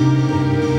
Música